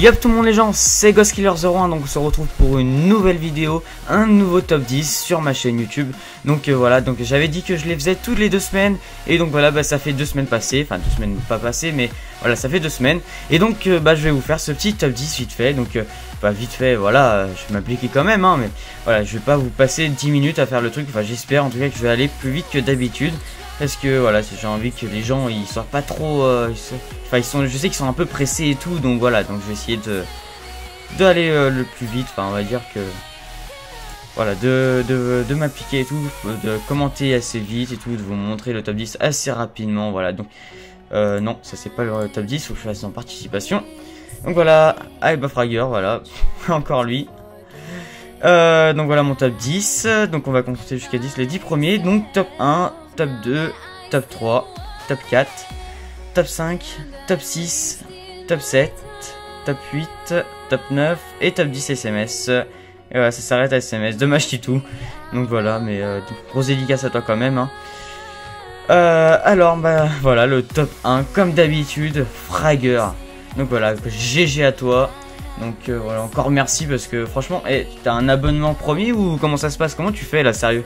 Yop tout le monde les gens, c'est GhostKiller01 donc on se retrouve pour une nouvelle vidéo, un nouveau top 10 sur ma chaîne YouTube. Donc euh, voilà, donc j'avais dit que je les faisais toutes les deux semaines et donc voilà, bah, ça fait deux semaines passées, enfin deux semaines pas passées mais voilà, ça fait deux semaines. Et donc euh, bah, je vais vous faire ce petit top 10 vite fait, donc euh, bah, vite fait, voilà, je vais m'appliquer quand même, hein, mais voilà, je vais pas vous passer 10 minutes à faire le truc, enfin j'espère en tout cas que je vais aller plus vite que d'habitude. Parce que voilà, j'ai envie que les gens ils soient pas trop. Euh, enfin, ils sont, je sais qu'ils sont un peu pressés et tout, donc voilà, donc je vais essayer de d'aller euh, le plus vite. Enfin, on va dire que voilà, de, de, de m'appliquer et tout, de commenter assez vite et tout, de vous montrer le top 10 assez rapidement. Voilà, donc euh, non, ça c'est pas le top 10, faut que je fasse en participation. Donc voilà, Alba Frager, voilà, encore lui. Donc voilà mon top 10. Donc on va compter jusqu'à 10 les 10 premiers. Donc top 1, top 2, top 3, top 4, top 5, top 6, top 7, top 8, top 9 et top 10 SMS. Et voilà, ça s'arrête à SMS. Dommage tout. Donc voilà, mais euh, gros dédicace à toi quand même. Hein. Euh, alors, bah voilà, le top 1, comme d'habitude, Fragger. Donc voilà, GG à toi. Donc euh, voilà, encore merci parce que franchement, hey, eh, t'as un abonnement premier ou comment ça se passe? Comment tu fais là, sérieux?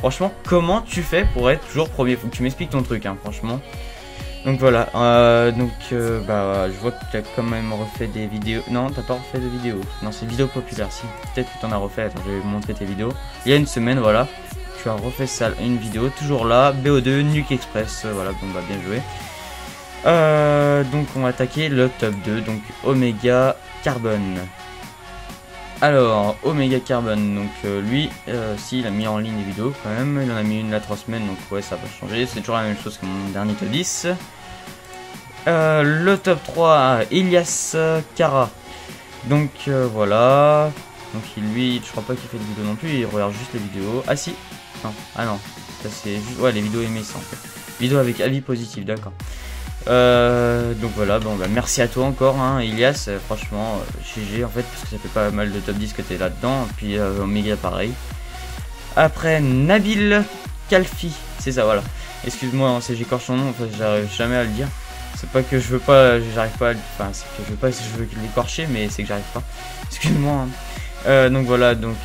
Franchement, comment tu fais pour être toujours premier? Faut que tu m'expliques ton truc, hein, franchement. Donc voilà, euh, donc euh, bah je vois que tu as quand même refait des vidéos. Non, t'as pas refait de vidéos. Non, c'est vidéo populaire. Si, peut-être que t'en as refait. Attends, je vais vous montrer tes vidéos. Il y a une semaine, voilà. Tu as refait ça, une vidéo, toujours là. BO2, Nuke Express. voilà, bon bah bien joué. donc on va attaquer le top 2. Donc Omega Carbone. Alors, Omega Carbone, donc euh, lui, euh, si, il a mis en ligne des vidéos quand même, il en a mis une là 3 semaines, donc ouais, ça va changer, c'est toujours la même chose que mon dernier top 10. Euh, le top 3, Elias Cara. Donc voilà, donc lui, je crois pas qu'il fait de vidéos non plus, il regarde juste les vidéos. Ah si, non, ah non, ça c'est ouais, les vidéos aimées ça en. Vidéo avec avis positif, d'accord. Euh, donc voilà, bon bah merci à toi encore, hein, Ilias, euh, franchement, GG euh, en fait, parce que ça fait pas mal de top 10 que t'es là-dedans, puis euh, Omega pareil. Après, Nabil Kalfi, c'est ça, voilà. Excuse-moi, hein, j'écorche son nom, en j'arrive jamais à le dire. C'est pas que je veux pas, j'arrive pas enfin, c'est que je veux pas, je veux l'écorcher, mais c'est que j'arrive pas. Excuse-moi. Hein. donc voilà, donc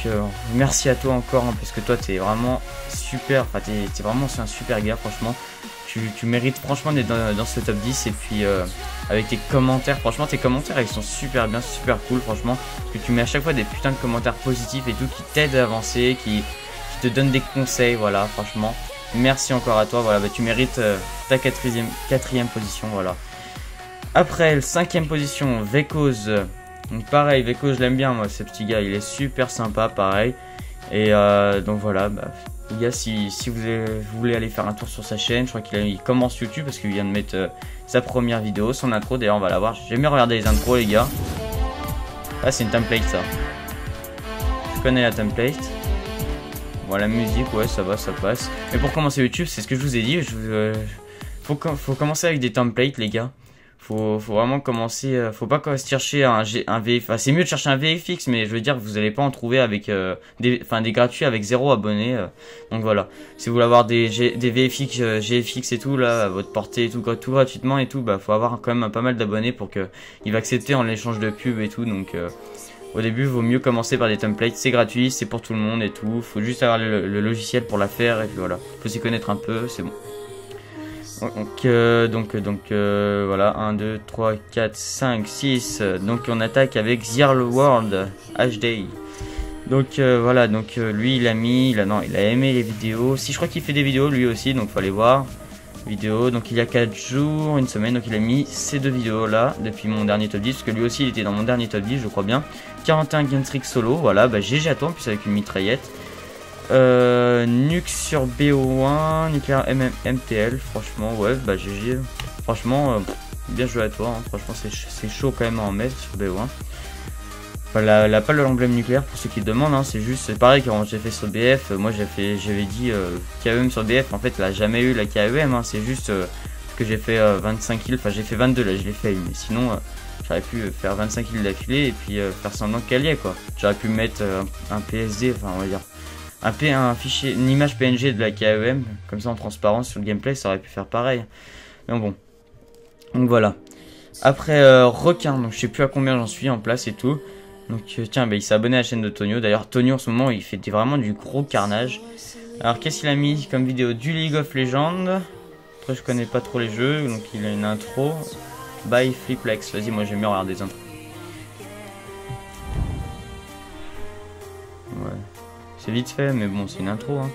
merci à toi encore, hein, parce que toi t'es vraiment super, enfin t'es vraiment un super gars, franchement tu, mérites franchement d'être dans, ce top 10 et puis euh, avec tes commentaires, franchement tes commentaires ils sont super bien, super cool franchement, que tu mets à chaque fois des putains de commentaires positifs et tout qui t'aident à avancer, qui, te donnent des conseils, voilà franchement. Merci encore à toi, voilà, bah, tu mérites euh, ta quatrième, position, voilà. Après, cinquième position, Vekos. Donc pareil, Vekos je l'aime bien moi, ce petit gars, il est super sympa, pareil. Et euh, donc voilà, bah, les gars, si, vous, voulez aller faire un tour sur sa chaîne, je crois qu'il commence YouTube parce qu'il vient de mettre euh, sa première vidéo, son intro. D'ailleurs, on va la voir. J'aime bien regarder les intros, les gars. Ah, c'est une template, ça. Je connais la template. Voilà, la musique, ouais, ça va, ça passe. Mais pour commencer YouTube, c'est ce que je vous ai dit. Je, euh, faut, faut commencer avec des templates, les gars faut, vraiment commencer. Euh, faut pas chercher un, un. Enfin, c'est mieux de chercher un VFX, mais je veux dire, vous allez pas en trouver avec euh, des, enfin des gratuits avec zéro abonné. Euh. donc voilà. Si vous voulez avoir des, des VFX, GFX et tout là, votre portée et tout, tout gratuitement et tout, bah faut avoir quand même pas mal d'abonnés pour que il va accepter en échange de pub et tout. Donc au début, vaut mieux commencer par des templates. C'est gratuit, c'est pour tout le monde et tout. Faut juste avoir le, le logiciel pour la faire et puis voilà. Faut s'y connaître un peu, c'est bon. Donc, euh, donc, donc euh, voilà, 1, 2, 3, 4, 5, 6. Donc on attaque avec Zero World HD. Donc euh, voilà, donc lui il a mis, il non, il a aimé les vidéos. Si je crois qu'il fait des vidéos lui aussi, donc faut aller voir. Vidéo, donc il y a 4 jours, une semaine, donc il a mis ces deux vidéos là depuis mon dernier top 10, parce que lui aussi il était dans mon dernier top 10, je crois bien. 41 Game solo, voilà, bah GG à toi, plus avec une mitraillette. Euh, Nuke sur BO1, nucléaire MTL, franchement, ouais, bah GG. Franchement, euh, bien joué à toi, hein. franchement c'est chaud quand même en mettre sur BO1. Enfin, la, pas l'emblème nucléaire pour ceux qui demandent, hein, c'est juste, pareil quand j'ai fait sur BF, moi j'avais dit euh, KEM sur BF, en fait elle a jamais eu la KEM, hein, c'est juste euh, que j'ai fait 25 kills, enfin j'ai fait 22 là, je l'ai fait, mais sinon j'aurais pu faire 25 kills d'affilée et puis faire semblant qu'elle y est quoi. J'aurais pu mettre un PSD, enfin on va dire un, fichier, une image PNG de la KEM, comme ça en transparence sur le gameplay, ça aurait pu faire pareil. Mais bon. Donc voilà. Après, euh, requin, donc je sais plus à combien j'en suis en place et tout. Donc euh, tiens, bah, il s'est abonné à la chaîne de Tonio. D'ailleurs, Tonio en ce moment, il fait vraiment du gros carnage. Alors, qu'est-ce qu'il a mis comme vidéo Du League of Legends. Après, je connais pas trop les jeux, donc il a une intro. By Fliplex. Vas-y, moi j'aime bien regarder des intros. C'est vite fait, mais bon, c'est une intro. Hein.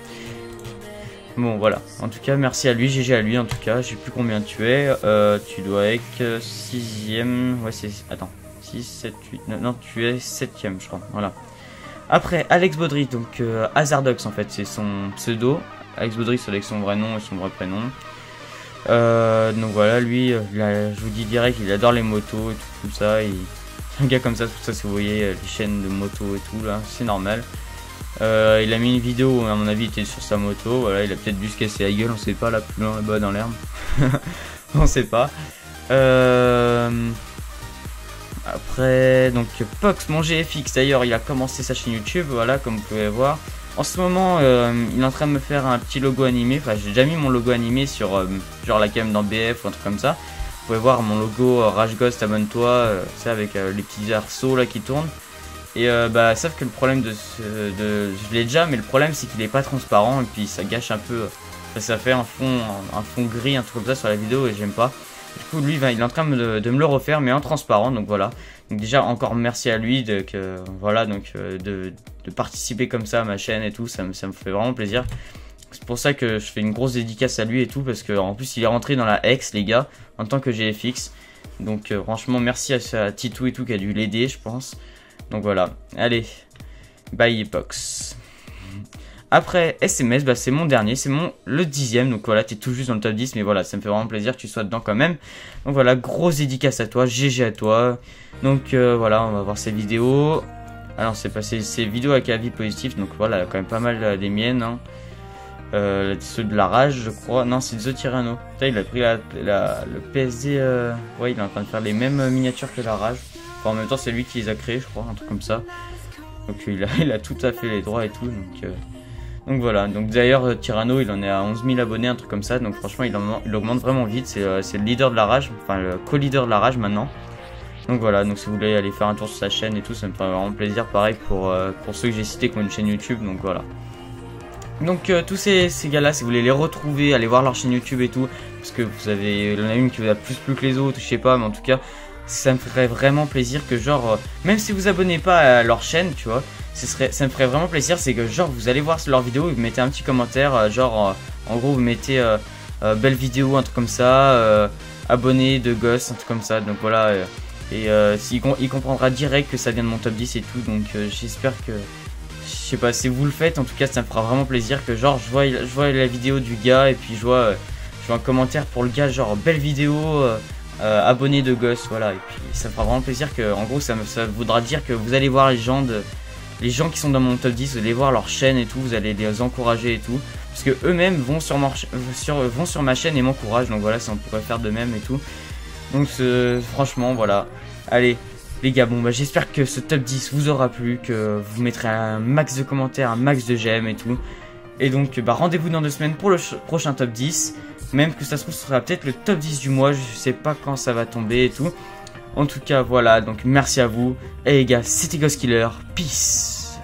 Bon, voilà. En tout cas, merci à lui, GG à lui, en tout cas. Je sais plus combien tu es. Euh, tu dois être 6ème. Ouais, c'est... Attends. 6, 7, 8, 9... Non, tu es 7ème, je crois. Voilà. Après, Alex Baudry, donc euh, Hazardox, en fait, c'est son pseudo. Alex Baudry, c'est avec son vrai nom et son vrai prénom. Euh, donc voilà, lui, je vous dis direct, il adore les motos et tout, ça. Un gars comme ça, tout ça, si vous voyez les chaînes de motos et tout, là, c'est normal. Euh, il a mis une vidéo à mon avis, il était sur sa moto. Voilà, il a peut-être dû se casser la gueule, on sait pas, là, plus loin là-bas dans l'herbe. on sait pas. Euh... Après, donc, Pox, mon GFX, d'ailleurs, il a commencé sa chaîne YouTube, voilà, comme vous pouvez voir. En ce moment, euh, il est en train de me faire un petit logo animé. Enfin, j'ai déjà mis mon logo animé sur genre la cam dans BF ou un truc comme ça. Vous pouvez voir mon logo euh, Rage Ghost, abonne-toi, c'est avec les petits arceaux là qui tournent. Et bah, sauf que le problème de, ce, de je l'ai déjà, mais le problème c'est qu'il est pas transparent et puis ça gâche un peu. ça fait un fond, un fond gris, un truc comme ça sur la vidéo et j'aime pas. Du coup, lui, il est en train de, me le refaire, mais en transparent. Donc voilà. Donc déjà, encore merci à lui de, que, voilà, donc, de, de, participer comme ça à ma chaîne et tout. Ça me, ça me fait vraiment plaisir. C'est pour ça que je fais une grosse dédicace à lui et tout. Parce qu'en plus, il est rentré dans la X, les gars, en tant que GFX. Donc euh, franchement, merci à, à Titou et tout qui a dû l'aider, je pense. Donc voilà. Allez. Bye, Epox. Après SMS, bah, c'est mon dernier, c'est mon le dixième. Donc voilà, tu es tout juste dans le top 10, mais voilà, ça me fait vraiment plaisir que tu sois dedans quand même. Donc voilà, grosse dédicace à toi, GG à toi. Donc euh, voilà, on va voir ces vidéos. Alors c'est passé ces vidéos avec avis positif, donc voilà, quand même pas mal euh, des miennes. Hein. Euh, ceux de la rage, je crois. Non, c'est The Tyranno. il a pris la, le PSD. Ouais, il est en train de faire les mêmes miniatures que la rage. Enfin, en même temps, c'est lui qui les a créés, je crois, un truc comme ça. Donc il a, il a tout à fait les droits et tout. Donc, euh... Voilà, donc d'ailleurs euh, Tyranno il en est à 11 000 abonnés, un truc comme ça, donc franchement il, augmente vraiment vite, euh, c'est le leader de la rage, enfin le co-leader de la rage maintenant. Donc voilà, donc si vous voulez aller faire un tour sur sa chaîne et tout, ça me ferait vraiment plaisir, pareil pour, pour ceux que j'ai cités qui ont une chaîne YouTube, donc voilà. Donc tous ces, ces gars-là, si vous voulez les retrouver, allez voir leur chaîne YouTube et tout, parce que vous avez, il y en a une qui vous a plus plus que les autres, je sais pas, mais en tout cas, ça me ferait vraiment plaisir que genre, même si vous abonnez pas à leur chaîne, tu vois, serait, ça me ferait vraiment plaisir, c'est que genre vous allez voir leur vidéo, vous mettez un petit commentaire, euh, genre euh, en gros vous mettez euh, belle vidéo, un truc comme ça, abonné de gosse, un truc comme ça, donc voilà, et il, il, comprendra direct que ça vient de mon top 10 et tout, donc j'espère que, je sais pas, si vous le faites, en tout cas ça me fera vraiment plaisir que genre je vois, je vois la vidéo du gars et puis je vois, je vois un commentaire pour le gars, genre belle vidéo. Abonné de gosse, voilà, et puis ça me fera vraiment plaisir que, en gros, ça, me, ça voudra dire que vous allez voir les gens de, les gens qui sont dans mon top 10, vous allez voir leur chaîne et tout, vous allez les encourager et tout. Parce que eux-mêmes vont sur, ma, sur, vont sur ma chaîne et m'encouragent. Donc voilà, ça on pourrait faire de même et tout. Donc franchement, voilà. Allez, les gars, bon bah j'espère que ce top 10 vous aura plu, que vous mettrez un max de commentaires, un max de j'aime et tout. Et donc bah rendez-vous dans deux semaines pour le prochain top 10. Même que ça se trouve ce sera peut-être le top 10 du mois, je sais pas quand ça va tomber et tout. En tout cas, voilà, donc merci à vous. Et les gars, c'était Ghost Killer. Peace.